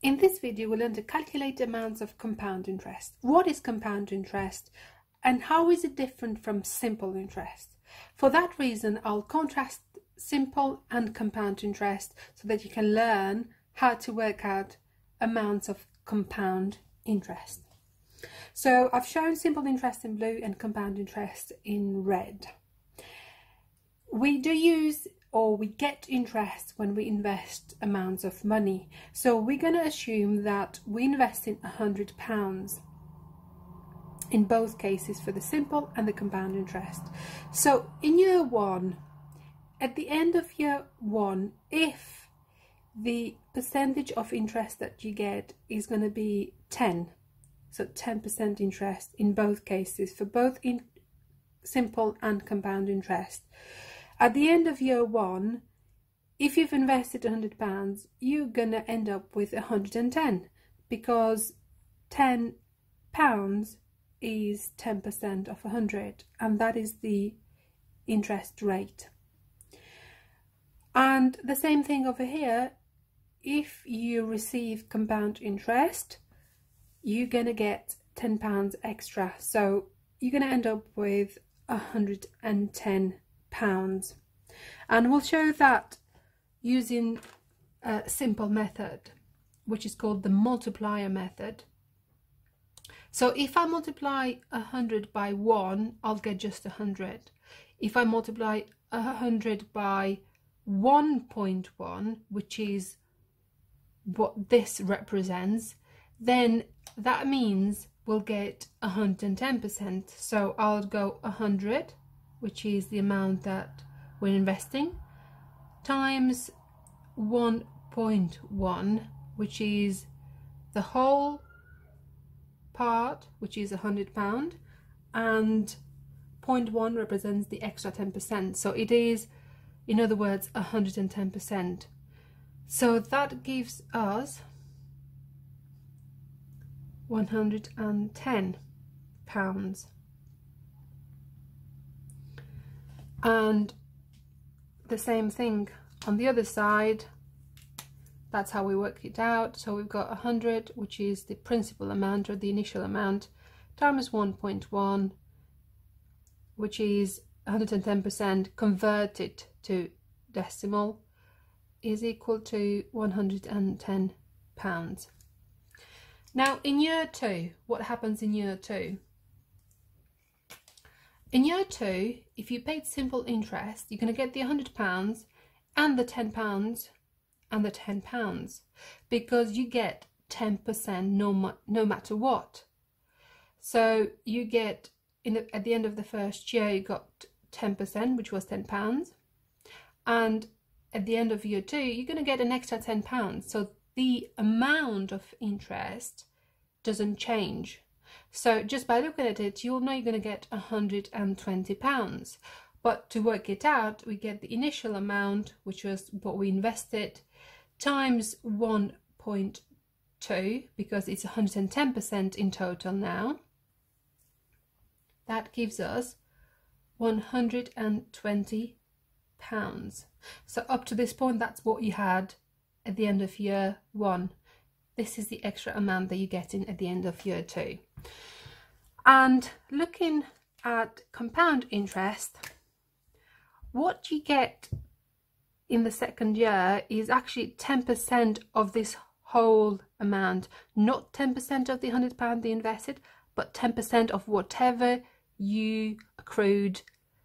In this video, we'll learn to calculate amounts of compound interest. What is compound interest and how is it different from simple interest? For that reason, I'll contrast simple and compound interest so that you can learn how to work out amounts of compound interest. So I've shown simple interest in blue and compound interest in red. We do use or we get interest when we invest amounts of money. So we're going to assume that we invest in a hundred pounds in both cases for the simple and the compound interest. So in year one, at the end of year one, if the percentage of interest that you get is going to be 10, so 10% interest in both cases for both in simple and compound interest, at the end of year one, if you've invested £100, you're going to end up with 110 because £10 is 10% of 100 and that is the interest rate. And the same thing over here, if you receive compound interest, you're going to get £10 extra. So you're going to end up with 110 pounds. And we'll show that using a simple method which is called the multiplier method. So if I multiply 100 by 1 I'll get just 100 if I multiply 100 by 1.1 which is what this represents then that means we'll get 110% so I'll go 100 which is the amount that we're investing, times 1.1, which is the whole part, which is hundred pound, and 0.1 represents the extra 10%. So it is, in other words, 110%. So that gives us 110 pounds. And the same thing on the other side. That's how we work it out. So we've got 100 which is the principal amount or the initial amount times 1.1 which is 110% converted to decimal is equal to 110 pounds. Now in year two what happens in year two in year two, if you paid simple interest, you're going to get the £100 and the £10 and the £10 because you get 10% no, no matter what. So you get, in the, at the end of the first year, you got 10%, which was £10. And at the end of year two, you're going to get an extra £10. So the amount of interest doesn't change. So just by looking at it, you'll know you're going to get 120 pounds. But to work it out, we get the initial amount, which was what we invested, times 1.2, because it's 110% in total now. That gives us 120 pounds. So up to this point, that's what you had at the end of year one. This is the extra amount that you're getting at the end of year two. And looking at compound interest, what you get in the second year is actually 10% of this whole amount, not 10% of the £100 they invested, but 10% of whatever you accrued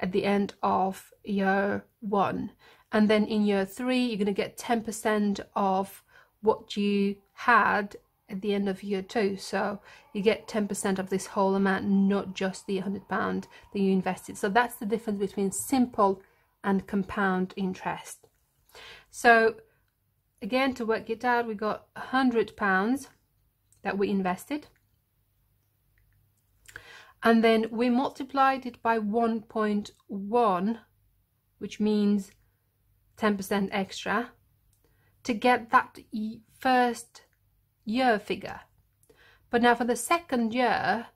at the end of year one. And then in year three, you're going to get 10% of what you had at the end of year two. So you get 10% of this whole amount, not just the £100 that you invested. So that's the difference between simple and compound interest. So again, to work it out, we got £100 that we invested. And then we multiplied it by 1.1, which means 10% extra, to get that first year figure. But now for the second year,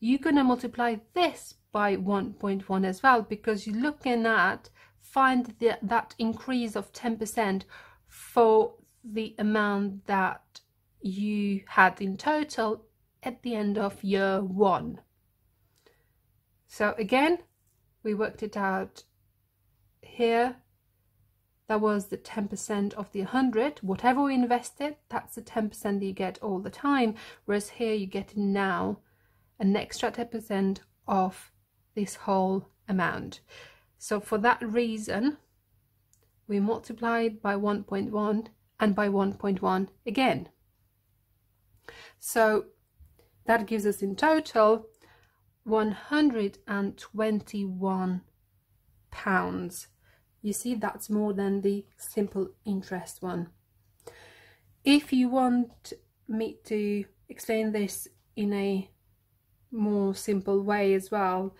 you're going to multiply this by 1.1 as well because you're looking at find the, that increase of 10% for the amount that you had in total at the end of year one. So again, we worked it out here. That was the 10% of the 100. Whatever we invested, that's the 10% that you get all the time. Whereas here you get now an extra 10% of this whole amount. So for that reason, we multiplied by 1.1 and by 1.1 again. So that gives us in total 121 pounds. You see that's more than the simple interest one. If you want me to explain this in a more simple way as well,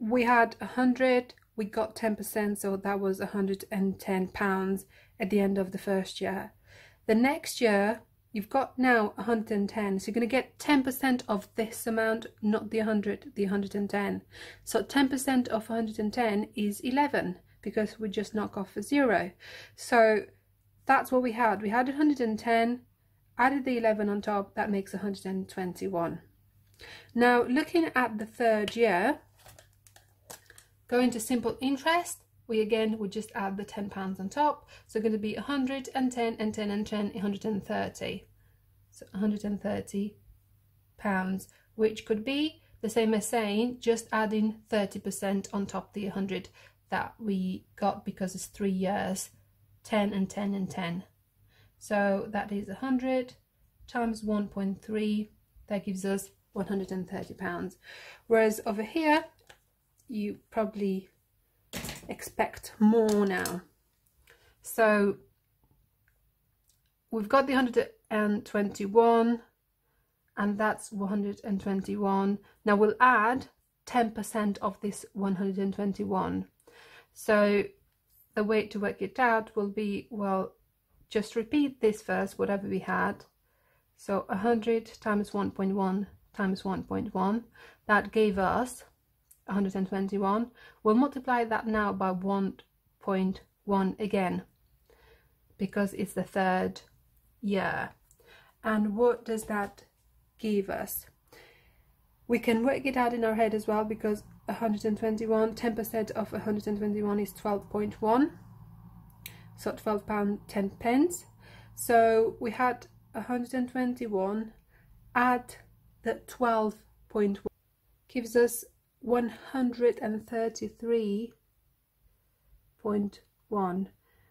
we had 100 we got 10% so that was 110 pounds at the end of the first year the next year you've got now 110 so you're going to get 10% of this amount not the 100 the 110 so 10% of 110 is 11 because we just knock off a zero. So that's what we had. We had 110 added the 11 on top that makes 121 now looking at the third year Going to simple interest, we again would just add the £10 on top. So going to be 110 and 10 and 10, 130. So 130 pounds, which could be the same as saying just adding 30% on top of the 100 that we got because it's three years, 10 and 10 and 10. So that is 100 times 1.3, that gives us 130 pounds. Whereas over here, you probably expect more now. So we've got the 121 and that's 121. Now we'll add 10% of this 121. So the way to work it out will be, well, just repeat this first, whatever we had. So 100 times 1.1 times 1.1, that gave us 121 we'll multiply that now by 1.1 again because it's the third year. And what does that give us? We can work it out in our head as well because 121 10 percent of 121 is 12.1 so 12 pound 10 pence. So we had 121 add the 12.1 gives us 133.1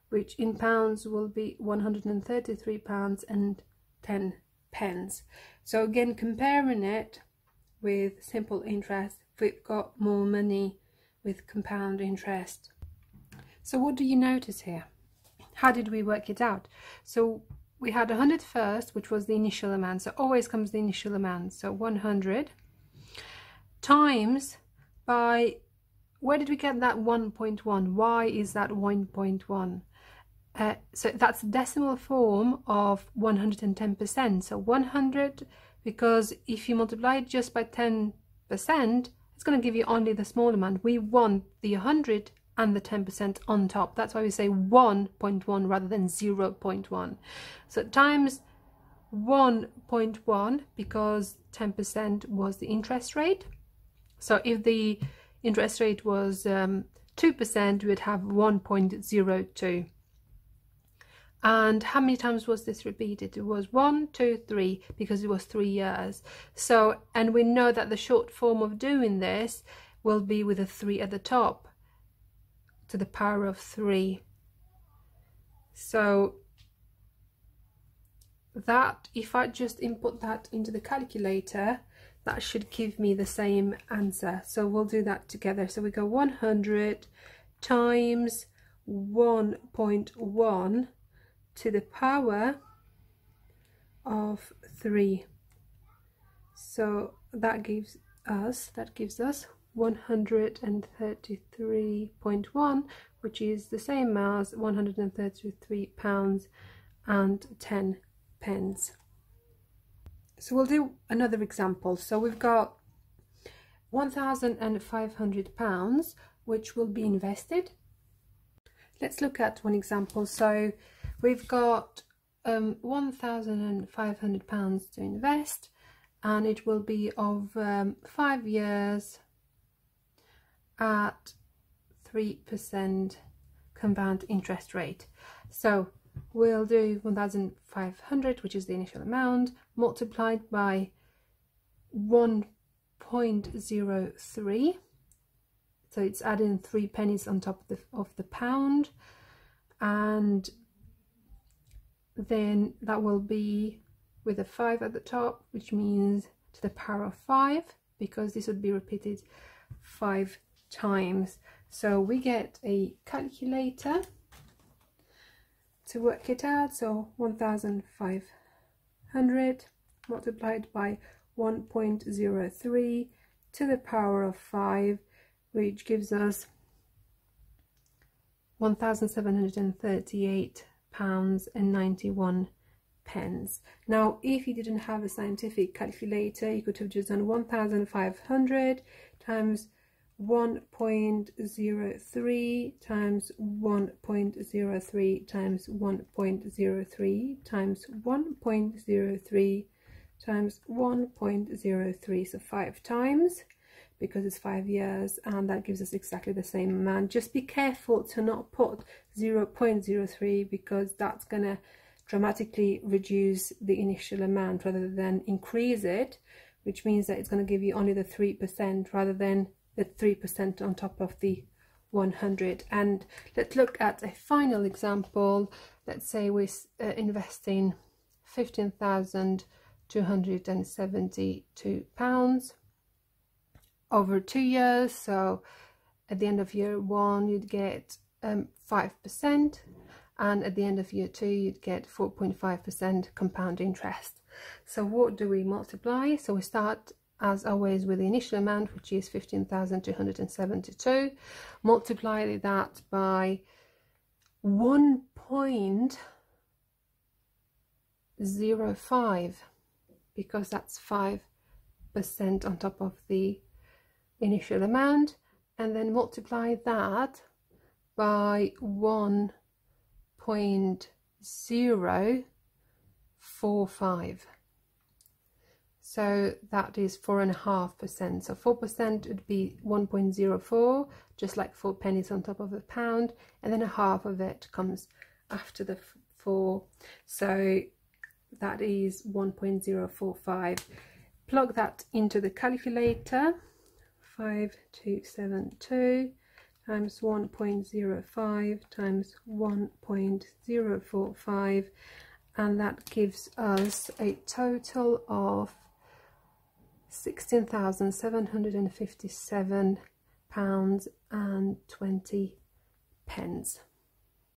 which in pounds will be 133 pounds and 10 pence. So again comparing it with simple interest we've got more money with compound interest. So what do you notice here? How did we work it out? So we had 100 first which was the initial amount. So always comes the initial amount. So 100 times by where did we get that 1.1 why is that 1.1 uh, so that's decimal form of 110 percent. So 100 because if you multiply it just by 10 percent it's going to give you only the small amount. We want the 100 and the 10% on top. That's why we say 1.1 rather than 0.1 so times 1.1 because 10% was the interest rate so if the interest rate was um, 2%, we would have 1.02. And how many times was this repeated? It was one, two, three, because it was three years. So, and we know that the short form of doing this will be with a three at the top to the power of three. So that, if I just input that into the calculator, that should give me the same answer. So we'll do that together. So we go 100 times 1.1 to the power of 3 so that gives us that gives us 133.1 which is the same as 133 pounds and 10 pence so we'll do another example. So we've got £1,500 which will be invested. Let's look at one example. So we've got um, £1,500 to invest and it will be of um, five years at 3% compound interest rate. So we'll do 1,500, which is the initial amount, multiplied by 1.03. So it's adding three pennies on top of the, of the pound. And then that will be with a 5 at the top, which means to the power of 5, because this would be repeated 5 times. So we get a calculator to work it out. So 1500 multiplied by 1.03 to the power of 5, which gives us 1738 pounds and 91 pence. Now, if you didn't have a scientific calculator, you could have just done 1,500 times 1.03 times 1.03 times 1.03 times 1.03 times 1.03 so five times because it's five years and that gives us exactly the same amount. Just be careful to not put 0.03 because that's gonna dramatically reduce the initial amount rather than increase it which means that it's going to give you only the 3% rather than the 3% on top of the 100 and let's look at a final example. Let's say we're uh, investing 15,272 pounds over two years. So at the end of year one you'd get um, 5% and at the end of year two you'd get 4.5% compound interest. So what do we multiply? So we start as always with the initial amount which is 15,272 multiply that by 1.05 because that's 5% on top of the initial amount and then multiply that by 1.045 so that is four and a half percent. So four percent would be 1.04 just like four pennies on top of a pound and then a half of it comes after the four. So that is 1.045 plug that into the calculator. 5272 times 1.05 times 1.045 and that gives us a total of 16,757 pounds and 20 pence.